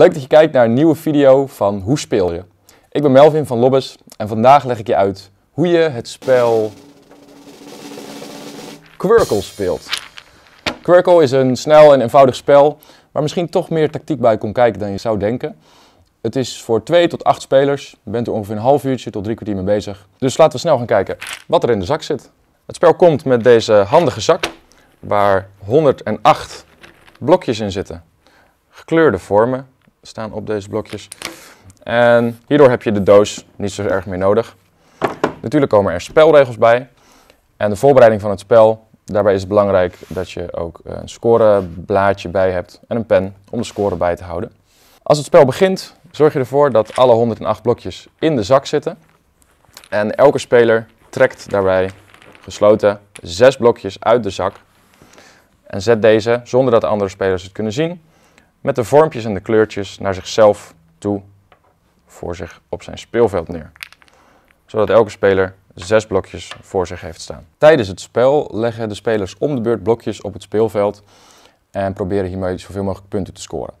Leuk dat je kijkt naar een nieuwe video van Hoe speel je? Ik ben Melvin van Lobbes en vandaag leg ik je uit hoe je het spel Quirkle speelt. Quirkle is een snel en eenvoudig spel waar misschien toch meer tactiek bij komt kijken dan je zou denken. Het is voor 2 tot 8 spelers. Je bent er ongeveer een half uurtje tot drie kwartier mee bezig. Dus laten we snel gaan kijken wat er in de zak zit. Het spel komt met deze handige zak waar 108 blokjes in zitten. Gekleurde vormen staan op deze blokjes. En hierdoor heb je de doos niet zo erg meer nodig. Natuurlijk komen er spelregels bij. En de voorbereiding van het spel, daarbij is het belangrijk dat je ook een scoreblaadje bij hebt en een pen om de score bij te houden. Als het spel begint, zorg je ervoor dat alle 108 blokjes in de zak zitten. En elke speler trekt daarbij gesloten zes blokjes uit de zak. En zet deze, zonder dat de andere spelers het kunnen zien, met de vormpjes en de kleurtjes naar zichzelf toe voor zich op zijn speelveld neer. Zodat elke speler zes blokjes voor zich heeft staan. Tijdens het spel leggen de spelers om de beurt blokjes op het speelveld en proberen hiermee zoveel mogelijk punten te scoren.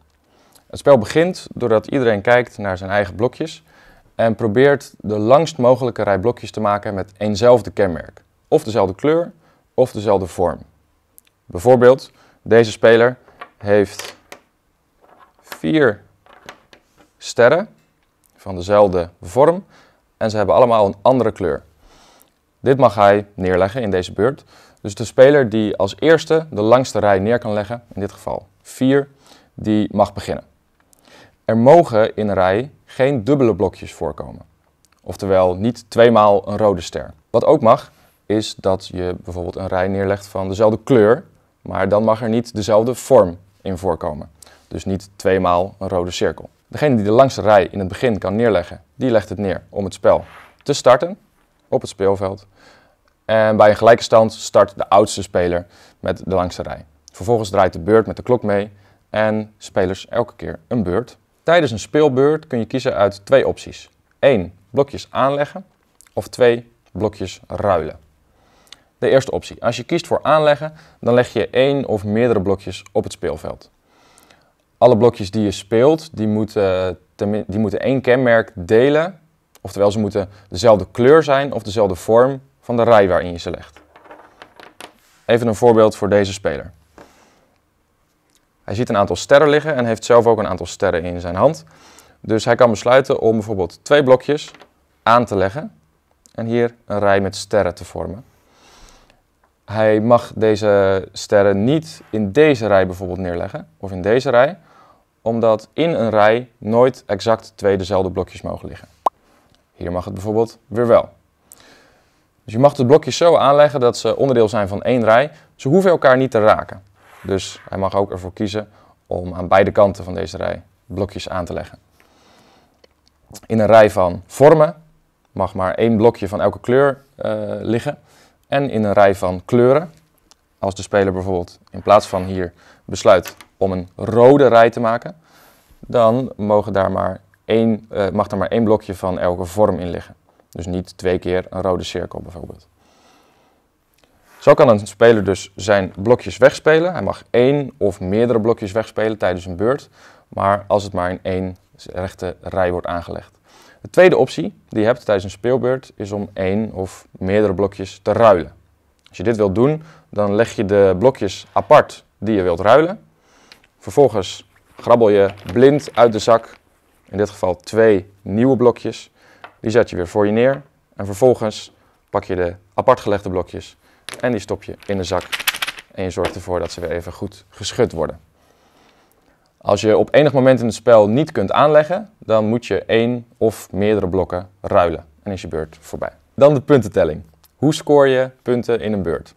Het spel begint doordat iedereen kijkt naar zijn eigen blokjes en probeert de langst mogelijke rij blokjes te maken met eenzelfde kenmerk. Of dezelfde kleur of dezelfde vorm. Bijvoorbeeld, deze speler heeft vier sterren van dezelfde vorm en ze hebben allemaal een andere kleur. Dit mag hij neerleggen in deze beurt. Dus de speler die als eerste de langste rij neer kan leggen, in dit geval 4, die mag beginnen. Er mogen in een rij geen dubbele blokjes voorkomen. Oftewel niet tweemaal een rode ster. Wat ook mag, is dat je bijvoorbeeld een rij neerlegt van dezelfde kleur, maar dan mag er niet dezelfde vorm in voorkomen. Dus niet tweemaal een rode cirkel. Degene die de langste rij in het begin kan neerleggen, die legt het neer om het spel te starten op het speelveld. En bij een gelijke stand start de oudste speler met de langste rij. Vervolgens draait de beurt met de klok mee en spelers elke keer een beurt. Tijdens een speelbeurt kun je kiezen uit twee opties. 1. Blokjes aanleggen of 2. Blokjes ruilen. De eerste optie. Als je kiest voor aanleggen, dan leg je één of meerdere blokjes op het speelveld. Alle blokjes die je speelt, die moeten, die moeten één kenmerk delen. Oftewel, ze moeten dezelfde kleur zijn of dezelfde vorm van de rij waarin je ze legt. Even een voorbeeld voor deze speler. Hij ziet een aantal sterren liggen en heeft zelf ook een aantal sterren in zijn hand. Dus hij kan besluiten om bijvoorbeeld twee blokjes aan te leggen en hier een rij met sterren te vormen. Hij mag deze sterren niet in deze rij bijvoorbeeld neerleggen of in deze rij, omdat in een rij nooit exact twee dezelfde blokjes mogen liggen. Hier mag het bijvoorbeeld weer wel. Dus je mag de blokjes zo aanleggen dat ze onderdeel zijn van één rij. Ze hoeven elkaar niet te raken. Dus hij mag ook ervoor kiezen om aan beide kanten van deze rij blokjes aan te leggen. In een rij van vormen mag maar één blokje van elke kleur uh, liggen. En in een rij van kleuren, als de speler bijvoorbeeld in plaats van hier besluit om een rode rij te maken, dan mogen daar maar één, uh, mag er maar één blokje van elke vorm in liggen. Dus niet twee keer een rode cirkel bijvoorbeeld. Zo kan een speler dus zijn blokjes wegspelen. Hij mag één of meerdere blokjes wegspelen tijdens een beurt, maar als het maar in één rechte rij wordt aangelegd. De tweede optie die je hebt tijdens een speelbeurt is om één of meerdere blokjes te ruilen. Als je dit wilt doen, dan leg je de blokjes apart die je wilt ruilen. Vervolgens grabbel je blind uit de zak, in dit geval twee nieuwe blokjes. Die zet je weer voor je neer en vervolgens pak je de apart gelegde blokjes en die stop je in de zak. En je zorgt ervoor dat ze weer even goed geschud worden. Als je op enig moment in het spel niet kunt aanleggen, dan moet je één of meerdere blokken ruilen. En is je beurt voorbij. Dan de puntentelling. Hoe scoor je punten in een beurt?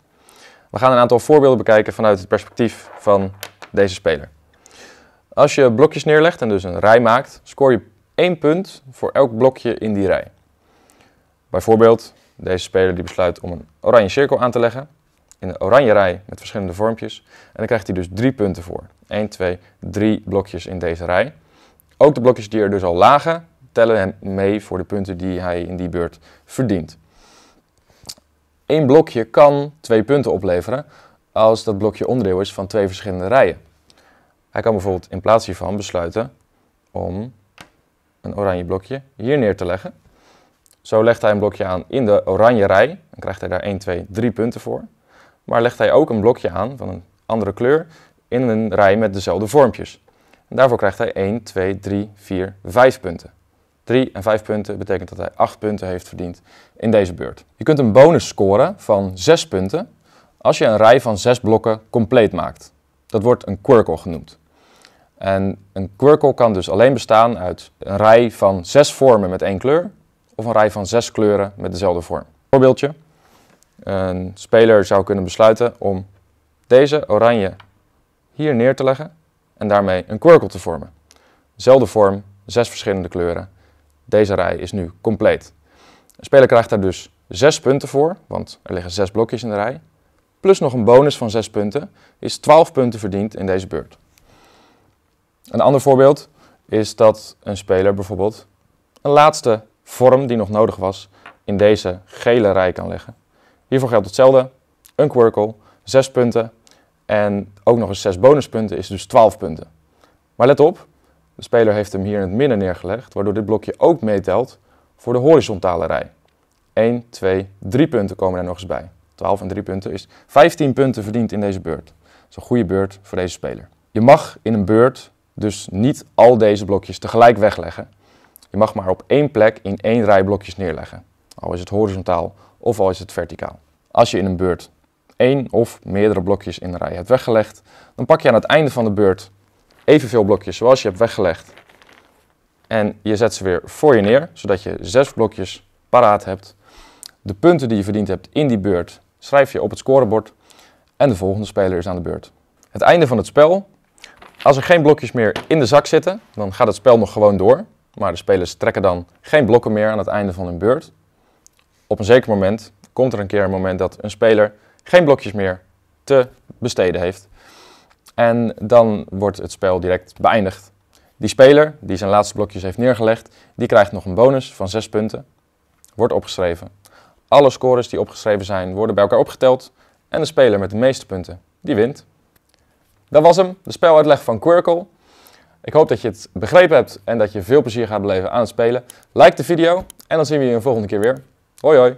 We gaan een aantal voorbeelden bekijken vanuit het perspectief van deze speler. Als je blokjes neerlegt en dus een rij maakt, scoor je één punt voor elk blokje in die rij. Bijvoorbeeld, deze speler die besluit om een oranje cirkel aan te leggen in een oranje rij met verschillende vormpjes. En dan krijgt hij dus drie punten voor. 1, 2, 3 blokjes in deze rij. Ook de blokjes die er dus al lagen, tellen hem mee voor de punten die hij in die beurt verdient. Eén blokje kan twee punten opleveren als dat blokje onderdeel is van twee verschillende rijen. Hij kan bijvoorbeeld in plaats hiervan besluiten om een oranje blokje hier neer te leggen. Zo legt hij een blokje aan in de oranje rij. Dan krijgt hij daar 1, 2, 3 punten voor. Maar legt hij ook een blokje aan van een andere kleur in een rij met dezelfde vormpjes. En daarvoor krijgt hij 1, 2, 3, 4, 5 punten. 3 en 5 punten betekent dat hij 8 punten heeft verdiend in deze beurt. Je kunt een bonus scoren van 6 punten als je een rij van 6 blokken compleet maakt. Dat wordt een quirkel genoemd. En een quirkel kan dus alleen bestaan uit een rij van 6 vormen met één kleur of een rij van 6 kleuren met dezelfde vorm. Voorbeeldje. Een speler zou kunnen besluiten om deze oranje hier neer te leggen en daarmee een quirkel te vormen. Zelfde vorm, zes verschillende kleuren. Deze rij is nu compleet. De speler krijgt daar dus 6 punten voor, want er liggen 6 blokjes in de rij. Plus nog een bonus van 6 punten, is 12 punten verdiend in deze beurt. Een ander voorbeeld is dat een speler bijvoorbeeld een laatste vorm die nog nodig was in deze gele rij kan leggen. Hiervoor geldt hetzelfde, een quirkel, 6 punten en ook nog eens 6 bonuspunten is dus 12 punten. Maar let op, de speler heeft hem hier in het midden neergelegd, waardoor dit blokje ook meetelt voor de horizontale rij. 1, 2, 3 punten komen er nog eens bij. 12 en 3 punten is 15 punten verdiend in deze beurt. Dat is een goede beurt voor deze speler. Je mag in een beurt dus niet al deze blokjes tegelijk wegleggen. Je mag maar op één plek in één rij blokjes neerleggen. Al is het horizontaal of al is het verticaal. Als je in een beurt één of meerdere blokjes in een rij hebt weggelegd, dan pak je aan het einde van de beurt evenveel blokjes zoals je hebt weggelegd. En je zet ze weer voor je neer, zodat je zes blokjes paraat hebt. De punten die je verdiend hebt in die beurt schrijf je op het scorebord en de volgende speler is aan de beurt. Het einde van het spel. Als er geen blokjes meer in de zak zitten, dan gaat het spel nog gewoon door. Maar de spelers trekken dan geen blokken meer aan het einde van hun beurt. Op een zeker moment komt er een keer een moment dat een speler geen blokjes meer te besteden heeft. En dan wordt het spel direct beëindigd. Die speler die zijn laatste blokjes heeft neergelegd, die krijgt nog een bonus van 6 punten. Wordt opgeschreven. Alle scores die opgeschreven zijn worden bij elkaar opgeteld. En de speler met de meeste punten, die wint. Dat was hem, de speluitleg van Quirkle. Ik hoop dat je het begrepen hebt en dat je veel plezier gaat beleven aan het spelen. Like de video en dan zien we je een volgende keer weer. Hoi hoi!